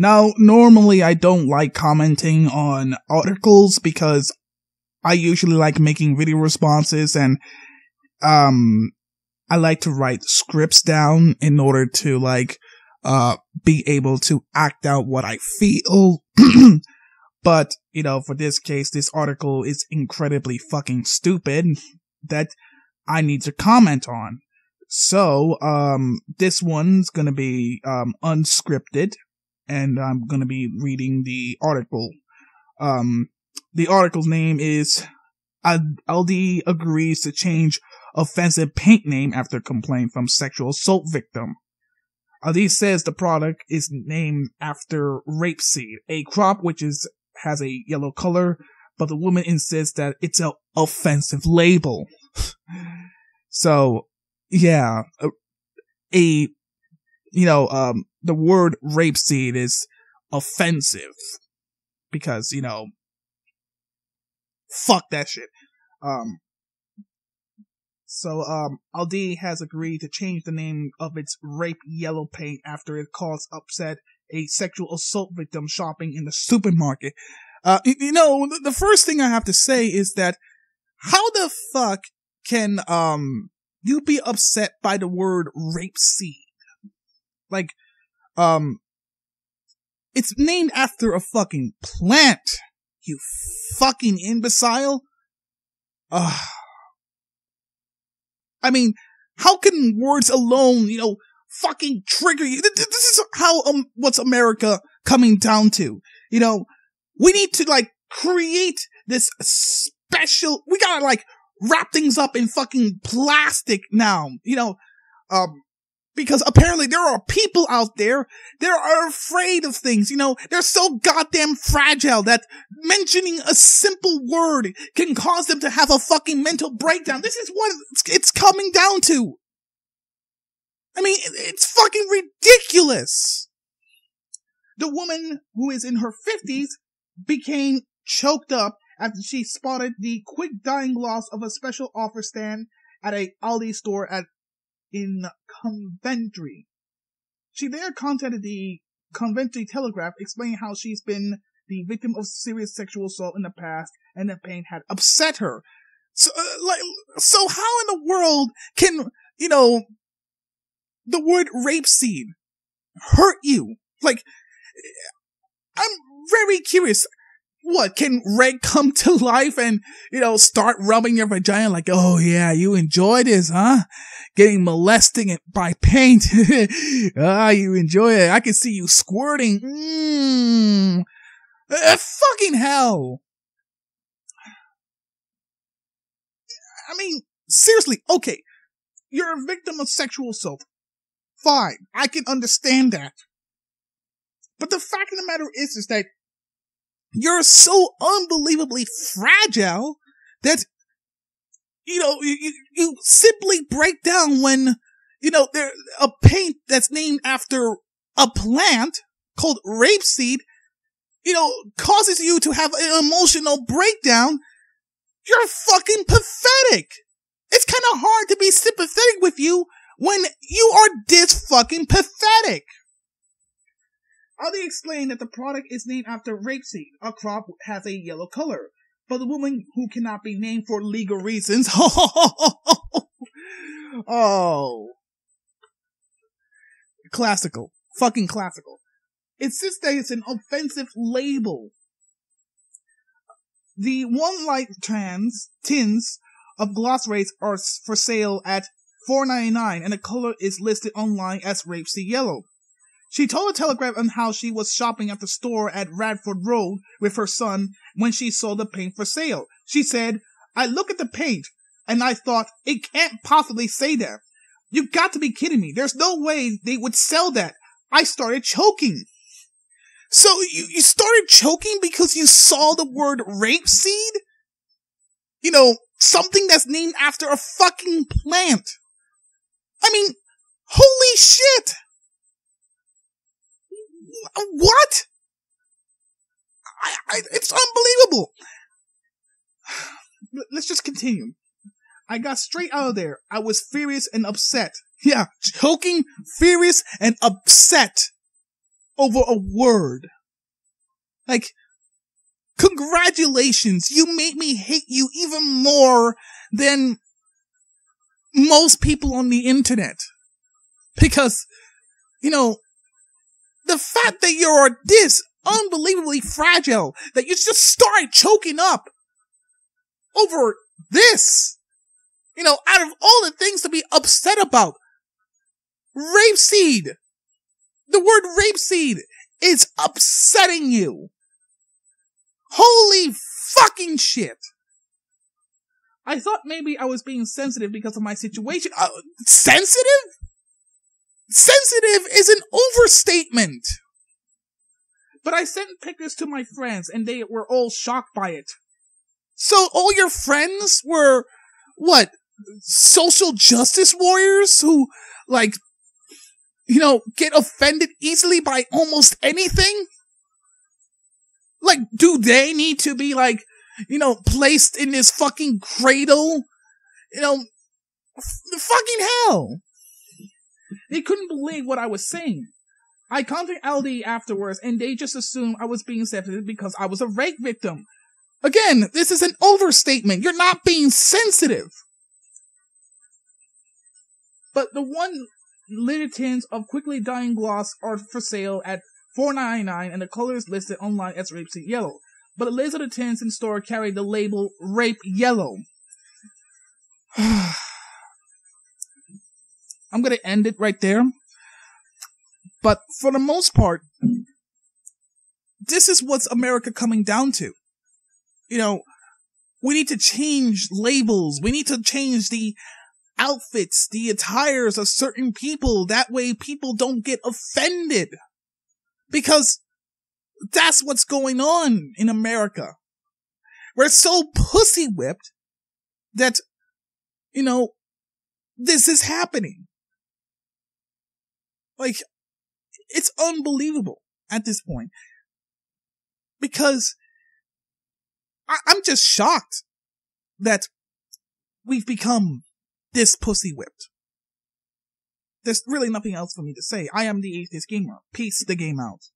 Now, normally I don't like commenting on articles because I usually like making video responses and, um, I like to write scripts down in order to like, uh, be able to act out what I feel. but, you know, for this case, this article is incredibly fucking stupid that I need to comment on. So, um, this one's gonna be, um, unscripted and I'm to be reading the article. Um, the article's name is Aldi agrees to change offensive paint name after complaint from sexual assault victim. Aldi says the product is named after rapeseed, a crop which is has a yellow color, but the woman insists that it's an offensive label. so, yeah, a, a you know, um, the word rapeseed is offensive because, you know, fuck that shit. Um, so, um, Aldi has agreed to change the name of its rape yellow paint after it caused upset a sexual assault victim shopping in the supermarket. Uh, you know, the first thing I have to say is that how the fuck can, um, you be upset by the word rape seed? Like, um, it's named after a fucking plant. You fucking imbecile. Ugh. I mean, how can words alone, you know, fucking trigger you? This is how, um, what's America coming down to? You know, we need to like create this special, we gotta like wrap things up in fucking plastic now, you know, um, because apparently there are people out there that are afraid of things. You know, they're so goddamn fragile that mentioning a simple word can cause them to have a fucking mental breakdown. This is what it's coming down to. I mean, it's fucking ridiculous. The woman who is in her fifties became choked up after she spotted the quick dying loss of a special offer stand at a Aldi store at in Coventry. She there contacted the Coventry Telegraph explaining how she's been the victim of serious sexual assault in the past and that pain had upset her. So, uh, like, so how in the world can, you know, the word rapeseed hurt you? Like, I'm very curious what can Red come to life and you know start rubbing your vagina like, oh yeah, you enjoy this, huh? Getting molesting by paint. ah, you enjoy it. I can see you squirting. Mmm. Uh, fucking hell. I mean, seriously, okay. You're a victim of sexual assault. Fine. I can understand that. But the fact of the matter is, is that you're so unbelievably fragile that you know you, you simply break down when you know there a paint that's named after a plant called rapeseed you know causes you to have an emotional breakdown. You're fucking pathetic. It's kind of hard to be sympathetic with you when you are this fucking pathetic. Aldi explained that the product is named after rapeseed, a crop has a yellow color. But the woman who cannot be named for legal reasons. oh. Classical. Fucking classical. Insists that it's an offensive label. The one light trans tins of gloss rates are for sale at $4.99 and the color is listed online as rapeseed yellow. She told the Telegraph on how she was shopping at the store at Radford Road with her son when she saw the paint for sale. She said, I look at the paint and I thought, it can't possibly say that. You've got to be kidding me. There's no way they would sell that. I started choking. So you, you started choking because you saw the word rapeseed? You know, something that's named after a fucking plant. I mean, holy shit! What? I, I, it's unbelievable. Let's just continue. I got straight out of there. I was furious and upset. Yeah, choking, furious, and upset over a word. Like, congratulations, you made me hate you even more than most people on the internet. Because, you know, the fact that you're this unbelievably fragile, that you just started choking up over this, you know, out of all the things to be upset about, rapeseed, the word rapeseed is upsetting you. Holy fucking shit. I thought maybe I was being sensitive because of my situation. Uh, sensitive? Sensitive is an overstatement. But I sent pictures to my friends and they were all shocked by it. So all your friends were, what, social justice warriors who, like, you know, get offended easily by almost anything? Like, do they need to be, like, you know, placed in this fucking cradle. You know, f- fucking hell. They couldn't believe what I was saying. I contacted Aldi afterwards and they just assumed I was being sensitive because I was a rape victim. Again, this is an overstatement. You're not being sensitive. But the one liter tins of quickly dying gloss are for sale at $4.99 and the color is listed online as rapeseed yellow but the laser the tins in store carry the label Rape Yellow. I'm gonna end it right there. But for the most part, this is what's America coming down to. You know, we need to change labels. We need to change the outfits, the attires of certain people. That way people don't get offended. Because that's what's going on in America. We're so pussy whipped that, you know, this is happening. Like, it's unbelievable at this point. Because I- I'm just shocked that we've become this pussy whipped. There's really nothing else for me to say. I am the atheist gamer. Peace the game out.